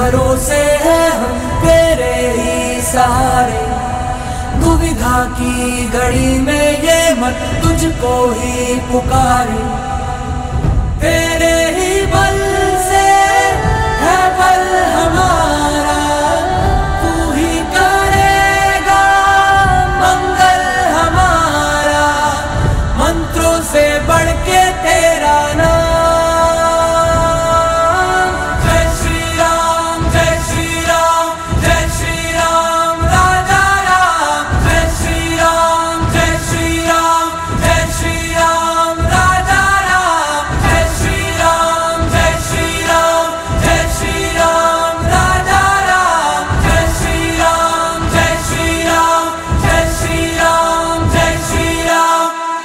भरोसे है हम तेरे ही सहारे। दुविधा की घड़ी में ये मत तुझको ही पुकारे। तेरे ही बल से है बल हमारा। तू ही करेगा मंगल हमारा। मंत्रों से बढ़ के तेरा